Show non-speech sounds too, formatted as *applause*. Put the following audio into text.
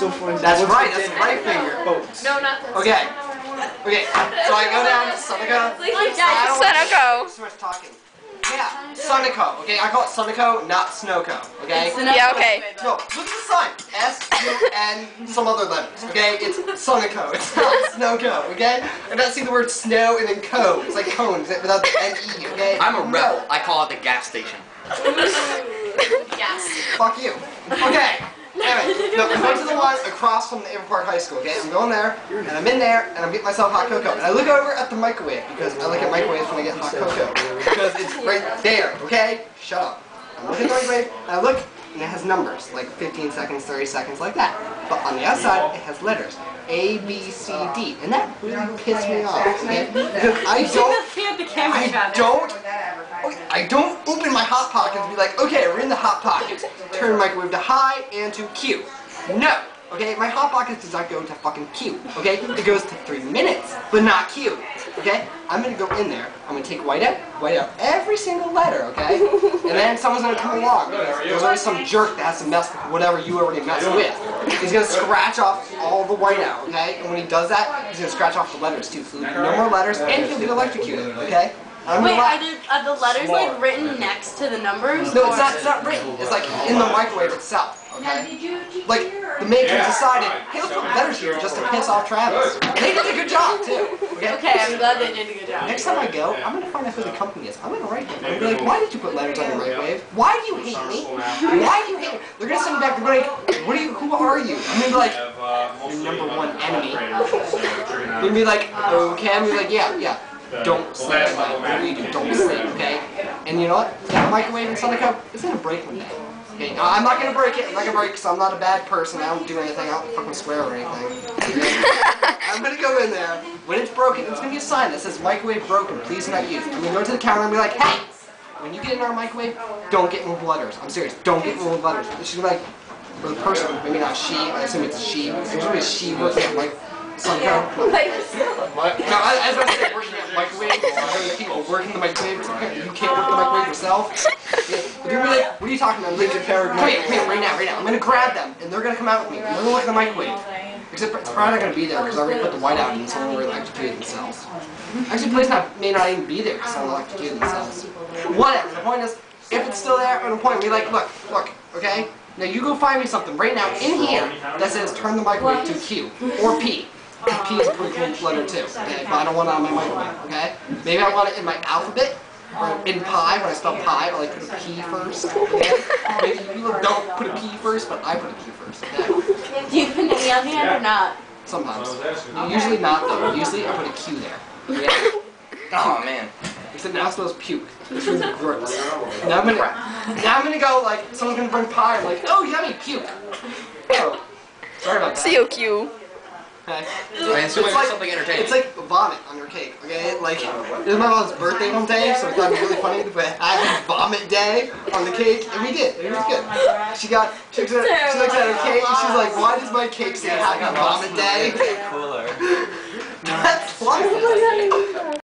so funny. That's What's right, that's the right finger. Boats. No, not this. Okay. Okay, so I go down to Sunoco. Like, I yeah, don't Sunoco. So much talking. Yeah, Sunoco. Okay, I call it Sunoco, not Snowco. Okay. Yeah, okay. No, look at the sign. S U N some other letters. Okay, it's Sunoco. It's not Snowco. Okay. I don't see the word snow and then co. It's like cones eh, without the N E. Okay. I'm a No. rebel. I call it the gas station. Yes. Fuck you. Okay. Anyway, no, I'm going to the one across from the Park High School, okay? I'm going there, and I'm in there, and I'm getting myself hot cocoa. And I look over at the microwave, because I look at microwaves when I get hot cocoa. Because it's right there, okay? Shut up. I look at the microwave, and I look, and it has numbers, like 15 seconds, 30 seconds, like that. But on the outside, it has letters. A, B, C, D. And that really pissed me off, okay? Because *laughs* I don't... I don't I don't hot Pockets and be like, okay, we're in the hot Pockets. *laughs* Turn microwave to high and to Q. No. Okay, my hot Pockets does not go to fucking Q. Okay, it goes to three minutes, but not Q. Okay, I'm gonna go in there. I'm gonna take white out, white out every single letter. Okay, *laughs* and then someone's gonna come along. There's always some jerk that has to mess with whatever you already messed with. He's gonna scratch off all the white out. Okay, and when he does that, he's gonna scratch off the letters too. So no more letters, and he'll get electrocuted. Okay. I'm Wait, are laugh. the, are the letters like written next to the numbers? No, it's not, it's not written. It's like in the microwave itself, okay? Like, the makers decided, hey, let's put letters here just to piss off Travis. And they did a good job, too. *laughs* Okay? Okay, I'm glad they did a good job. Next time I go, I'm gonna find out who the company is. I'm gonna write them. I'm gonna be like, why did you put letters on the microwave? Why do you hate me? Why do you hate me? They're gonna send me back. They're gonna be like, what are you? Who are you? I'm gonna be like, your number one enemy. They're gonna be like, okay. I'm gonna be like, yeah, yeah. Don't sleep at night. What do you do? Don't sleep, okay? And you know what? That microwave in Cup, it's gonna break one day. Okay, now, I'm not gonna break it. I'm not gonna break because I'm not a bad person. I don't do anything. I don't fucking swear or anything. *laughs* I'm gonna go in there. When it's broken, it's gonna be a sign that says microwave broken. Please not use. I'm gonna go to the counter and be like, hey, when you get in our microwave, don't get with letters. I'm serious. Don't get with letters. She's like, for the person, maybe not she. I assume it's she. It's a she working at *laughs* like Sunco. What? *laughs* No, I, I was about to say working at microwave. There's other people working the microwave. You can't work the microwave yourself. Yeah. They're gonna be like, what are you talking about? I'm like, come here, come here, right now, right now. I'm gonna grab them, and they're gonna come out with me. And they're gonna look at the microwave. Except it's probably not gonna be there because I already put the white out and someone already electrocuted themselves. Actually, the place not, may not even be there because someone electrocuted themselves. Whatever. The point is, if it's still there, or the point, be like, look, look, okay? Now you go find me something right now in here that says turn the microwave to Q or P. P is a pretty cool letter too, okay? But I don't want it on my microwave, okay? Maybe I want it in my alphabet, or in pi, when I spell pi, I like put a P first, okay? Maybe people don't put a P first, but I put a P first, okay? Do *laughs* you put an E on the end or not? Sometimes. Oh, Usually not though. Usually I put a Q there. Okay? *laughs* Oh man. Except now it smells puke. This is gross. *laughs* Now I'm gonna, now I'm gonna go like someone's gonna bring pie. I'm like, oh yummy puke. Oh, sorry about that. COQ. Okay. I assume It's it's something entertaining. It's like vomit on your cake, okay? Like, it was my mom's birthday one day, so I thought it'd be really funny to put happy vomit day on the cake, and we did. It was good. She got, she looks at, she looks at her cake, and she's like, why does my cake say happy vomit day? Cooler. *laughs* That's funny.